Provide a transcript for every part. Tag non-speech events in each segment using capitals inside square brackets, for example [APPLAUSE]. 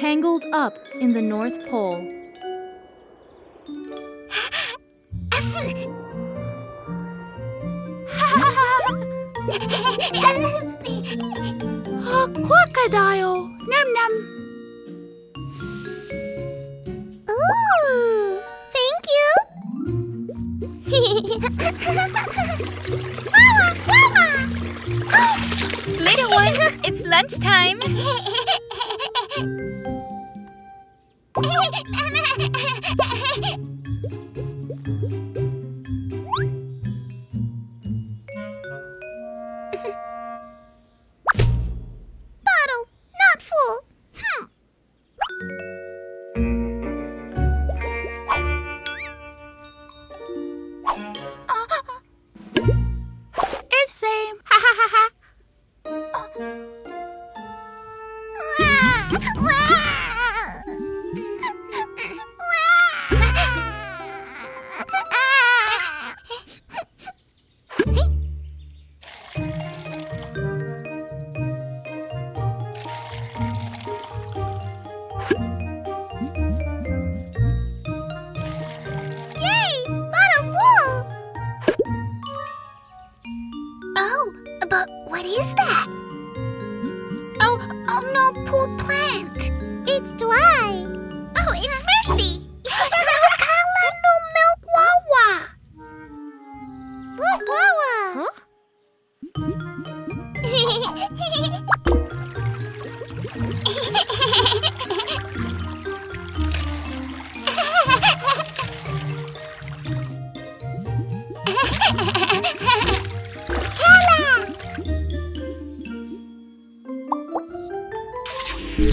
tangled up in the North Pole. A [LAUGHS] crocodile. Num num. Ooh, thank you. [LAUGHS] Little ones, it's lunchtime. [LAUGHS] [LAUGHS] same. Ha ha ha ha. [LAUGHS] but what is that? Oh, oh no, poor plant. It's dry. Oh, it's thirsty. [LAUGHS] Hello, milk wawa. Milk wawa. Super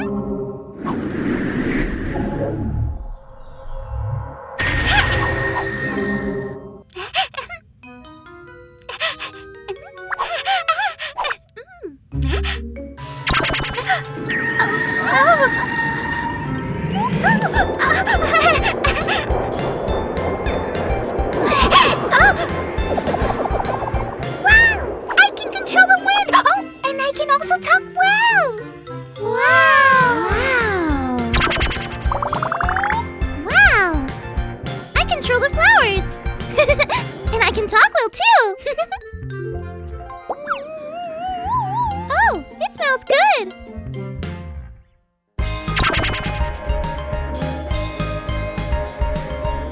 Yeah. Talk well too! oh, it smells good!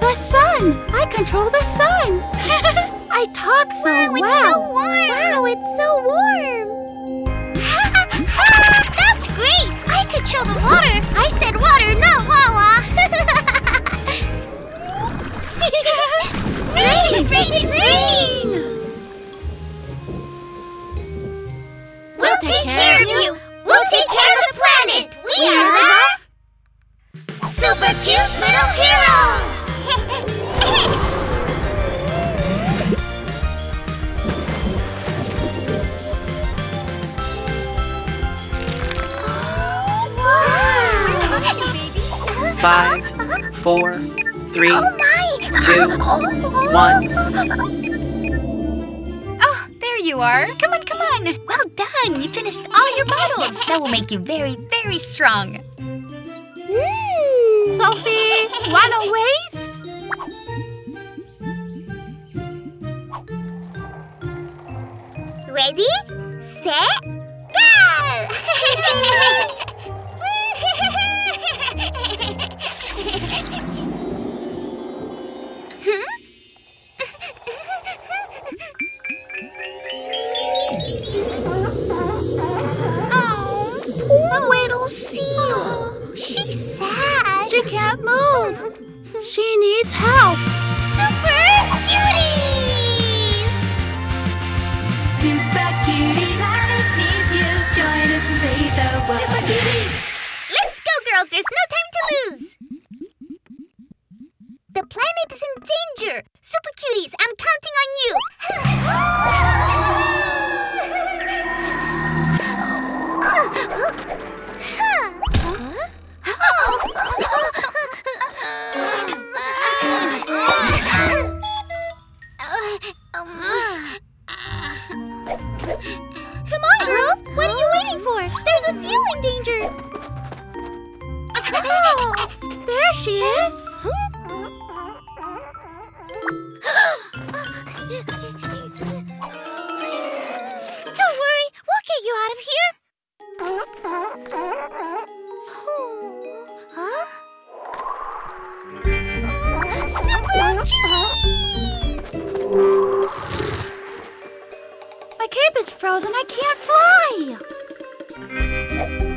The sun. I control the sun. I talk so wow, it's well. so warm! Wow, it's so warm! That's great! I control the water! I said water, not rain! Rain! We'll take care of you! We'll take care of the planet! We are the Super Cute Little Heroes! wow! Five, four, three, Oh my! Two, Oh. one. Oh, there you are. Come on, come on. Well done. You finished all your bottles. That will make you very, very strong. Mm. Sofi, wanna waste? Ready, set, oh, [LAUGHS] She needs help! Super Cuties! Super Cuties, needs you. Join us and save the world. Super Cuties! Let's go, girls! There's no time to lose! The planet is in danger! Super Cuties, I'm counting on you! oh, [LAUGHS] [LAUGHS] frozen. I can't fly.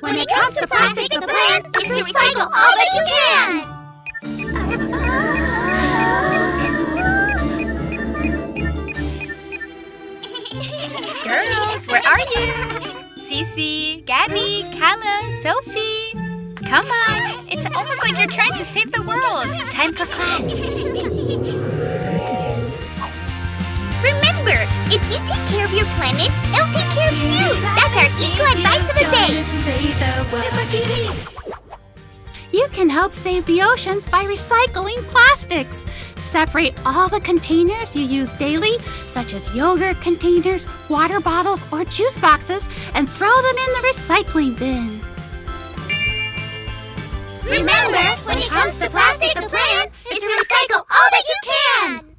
When it comes to plastic, the plan is to recycle all that you can. [LAUGHS] Girls, where are you? Sisi, Gabi, Kala, Sofi. Come on. It's almost like you're trying to save the world. Time for class. Remember, if you take care of your planet, it'll take care of can help save the oceans by recycling plastics. Separate all the containers you use daily, such as yogurt containers, water bottles, or juice boxes, and throw them in the recycling bin. Remember, when it comes to plastic, the plan is to recycle all that you can.